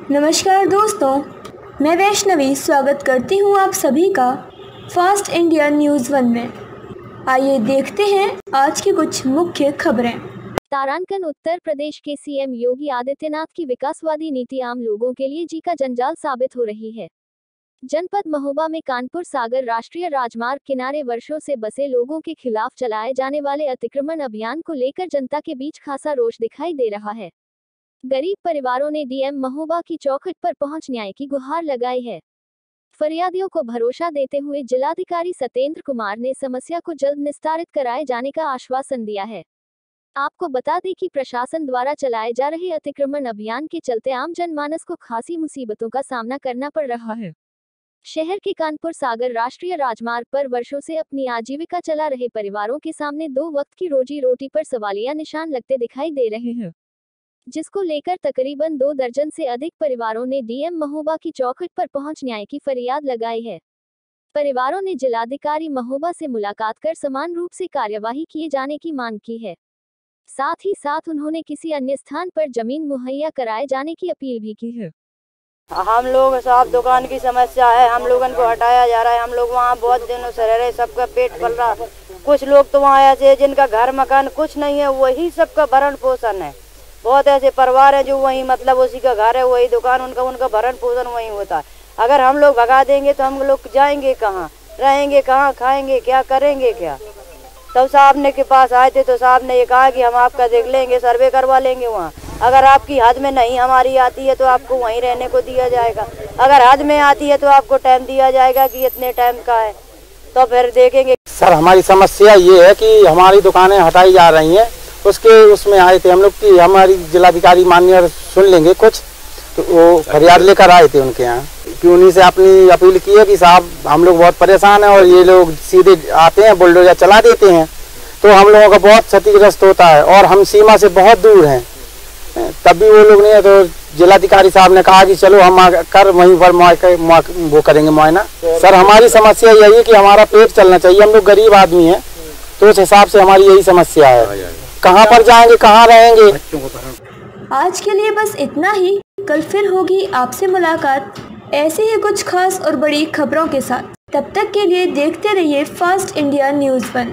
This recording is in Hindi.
नमस्कार दोस्तों, मैं वैष्णवी स्वागत करती हूँ आप सभी का फास्ट इंडिया न्यूज़ वन में। आइए देखते हैं आज की कुछ मुख्य खबरें। तारांकन उत्तर प्रदेश के सीएम योगी आदित्यनाथ की विकासवादी नीति आम लोगों के लिए जी का जंजाल साबित हो रही है। जनपद महोबा में कानपुर सागर राष्ट्रीय राजमार्ग किनारे वर्षों से बसे लोगों के खिलाफ चलाए जाने वाले अतिक्रमण अभियान को लेकर जनता के बीच खासा रोष दिखाई दे रहा है। गरीब परिवारों ने डीएम महोबा की चौखट पर पहुँच न्याय की गुहार लगाई है। फरियादियों को भरोसा देते हुए जिलाधिकारी सत्येंद्र कुमार ने समस्या को जल्द निस्तारित कराए जाने का आश्वासन दिया है। आपको बता दें कि प्रशासन द्वारा चलाए जा रहे अतिक्रमण अभियान के चलते आम जनमानस को खासी मुसीबतों का सामना करना पड़ रहा है। शहर के कानपुर सागर राष्ट्रीय राजमार्ग पर वर्षों से अपनी आजीविका चला रहे परिवारों के सामने दो वक्त की रोजी रोटी पर सवालिया निशान लगते दिखाई दे रहे हैं। जिसको लेकर तकरीबन दो दर्जन से अधिक परिवारों ने डीएम महोबा की चौखट पर पहुँच न्याय की फरियाद लगाई है। परिवारों ने जिलाधिकारी महोबा से मुलाकात कर समान रूप से कार्यवाही किए जाने की मांग की है। साथ ही साथ उन्होंने किसी अन्य स्थान पर ज़मीन मुहैया कराए जाने की अपील भी की है। हम लोग साहब, दुकान की समस्या है, हम लोगों को हटाया जा रहा है, हम लोग वहाँ बहुत दिनों से रह रहे सबका पेट पल रहा। कुछ लोग तो वहाँ ऐसे जिनका घर मकान कुछ नहीं है, वही सबका भरण पोषण है। बहुत ऐसे परिवार है जो वही मतलब उसी का घर है, वही दुकान, उनका उनका भरण पोषण वही होता है। अगर हम लोग भगा देंगे तो हम लोग जाएँगे कहाँ? रहेंगे कहाँ? खाएँगे क्या? करेंगे क्या? तब साहब ने के पास आए थे तो साहब ने ये कहा कि हम आपका देख लेंगे, सर्वे करवा लेंगे वहाँ। अगर आपकी हद में नहीं हमारी आती है तो आपको वहीं रहने को दिया जाएगा। अगर हद में आती है तो आपको टाइम दिया जाएगा कि इतने टाइम का है। तो फिर देखेंगे। सर, हमारी समस्या ये है कि हमारी दुकानें हटाई जा रही हैं। उसके उसमें आए थे, हम लोग की हमारी जिलाधिकारी मान्य सुन लेंगे कुछ तो वो फरियाद लेकर आए थे उनके यहाँ। कि उन्हीं से अपनी अपील की है कि साहब, हम लोग बहुत परेशान हैं और ये लोग सीधे आते हैं, बुलडोजर चला देते हैं। तो हम लोगों का बहुत क्षतिग्रस्त होता है और हम सीमा से बहुत दूर हैं। तब भी वो लोग नहीं तो जिलाधिकारी साहब ने कहा कि चलो हम कर वहीं पर वो करेंगे मुआयना सर, हमारी समस्या यही है कि हमारा पेट चलना चाहिए, हम लोग गरीब आदमी हैं तो उस हिसाब से हमारी यही समस्या है। कहाँ पर जाएँगे, कहाँ रहेंगे? आज के लिए बस इतना ही। कल फिर होगी आपसे मुलाकात। ऐसे ही कुछ खास और बड़ी खबरों के साथ। तब तक के लिए देखते रहिए फ़र्स्ट इंडिया न्यूज़ वन